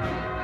Bye.